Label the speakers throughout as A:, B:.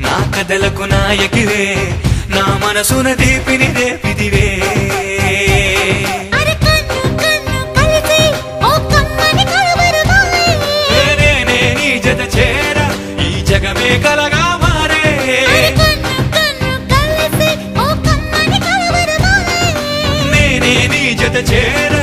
A: నా కథలకు నాయకివే నా మనసున దీపిని రేపిదివే. నేనే నీ జత చేర ఈ జగమే కలగా మారే.
B: అర కన్ను కన్ను కలిసి ఓ కమ్మని కలవరమాయే
A: నేనే నీ జత చేర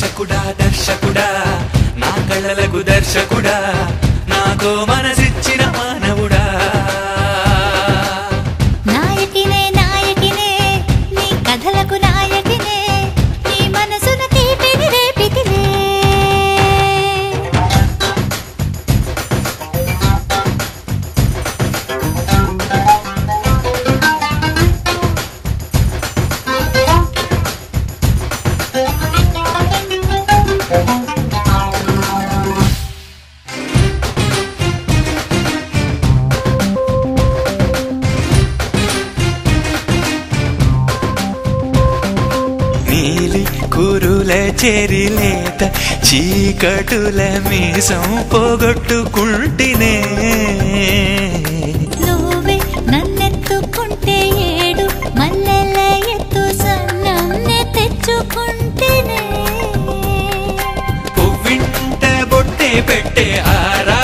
A: దర్శకుడా దర్శకుడా నా కళ్ళలకు దర్శకుడా నాకో మనసిచ్చిన మానవుడు. చెరిలేత చీకటుల మీసం పోగొట్టుకుంటినే.
B: నువ్వే నన్నెత్తుకుంటే ఏడు మల్లెల ఎత్తు సన్నంనే తెచ్చుకుంటేనే.
A: పువ్వింట బొట్టే పెట్టే ఆరాటమై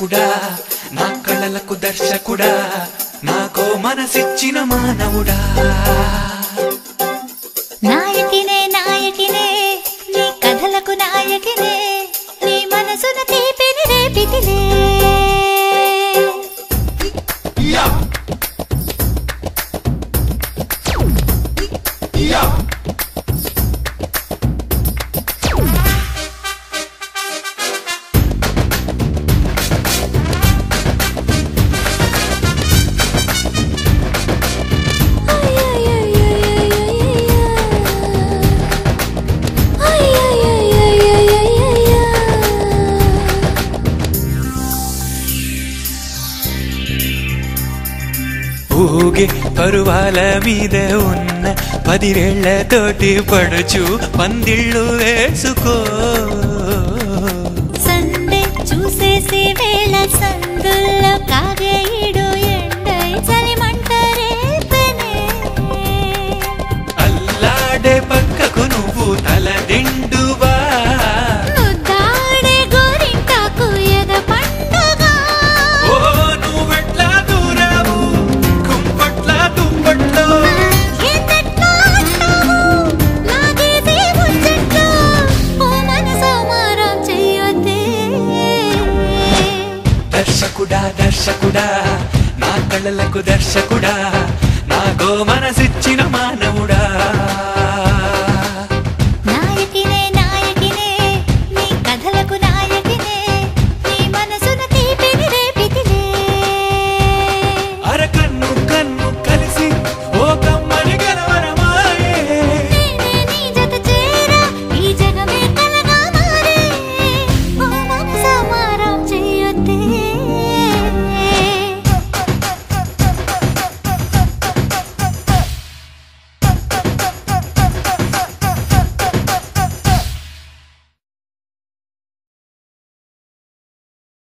A: దర్శకుడా నా కళలకు దర్శకుడా నాకో మనసిచ్చిన మానవుడా.
B: నాయకినే
A: ఊగే కరువాల మీద ఉన్న పదివేళ్ళతోటి పడుచు పందిళ్ళు వేసుకో.
B: సండే చూసేసి
A: దర్శకుడా దర్శకుడా నా కళ్ళలకు దర్శకుడా నాకో మనసిచ్చిన మా